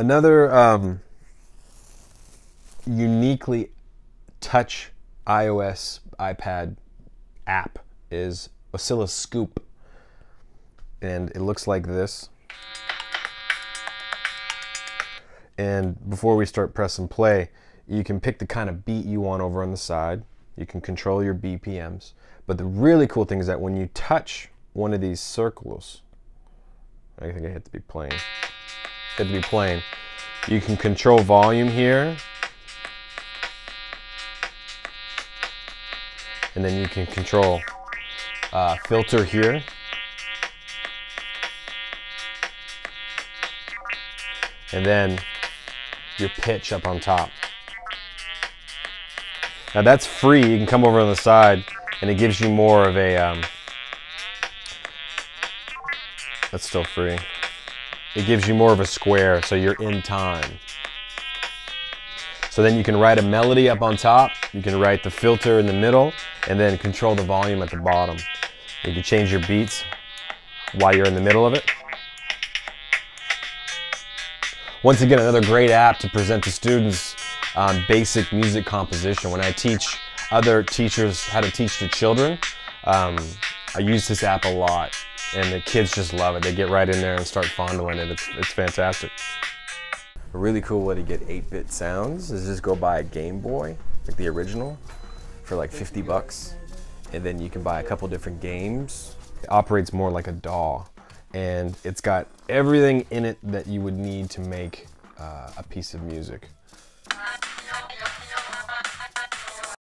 Another um, uniquely touch iOS iPad app is Oscilloscoop. And it looks like this. And before we start pressing play, you can pick the kind of beat you want over on the side. You can control your BPMs. But the really cool thing is that when you touch one of these circles, I think I hit to be playing. Hit to be playing. You can control volume here. And then you can control uh, filter here. And then your pitch up on top. Now that's free. You can come over on the side and it gives you more of a, um, that's still free. It gives you more of a square so you're in time. So then you can write a melody up on top, you can write the filter in the middle, and then control the volume at the bottom. You can change your beats while you're in the middle of it. Once again, another great app to present to students um, basic music composition. When I teach other teachers how to teach to children, um, I use this app a lot and the kids just love it. They get right in there and start fondling it. It's, it's fantastic. A really cool way to get 8-bit sounds is just go buy a Game Boy, like the original, for like 50 bucks. And then you can buy a couple different games. It operates more like a DAW. And it's got everything in it that you would need to make uh, a piece of music.